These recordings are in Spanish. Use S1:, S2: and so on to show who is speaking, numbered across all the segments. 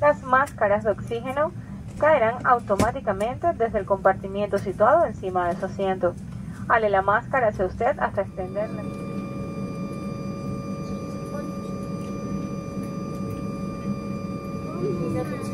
S1: Las máscaras de oxígeno caerán automáticamente desde el compartimiento situado encima de su asiento. Ale la máscara hacia usted hasta extenderla. difference.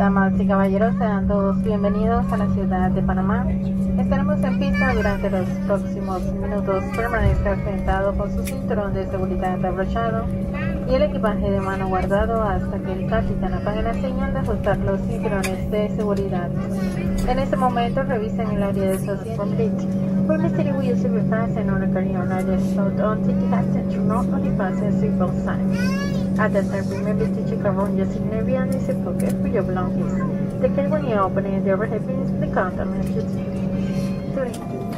S1: Damas y caballeros, sean todos bienvenidos a la ciudad de Panamá. Estaremos en pista durante los próximos minutos. Permanezca sentado con su cinturón de seguridad abrochado y el equipaje de mano guardado hasta que el capitán apague la señal de ajustar los cinturones de seguridad. En este momento revisen el área de su asiento. For Mr. Use the fasten on the you have to turn off on the seatbelt sign. At the time, remember to check around using every unnecessary pocket for your belongings. Take case when you open it, the overhead pins, the contaminants should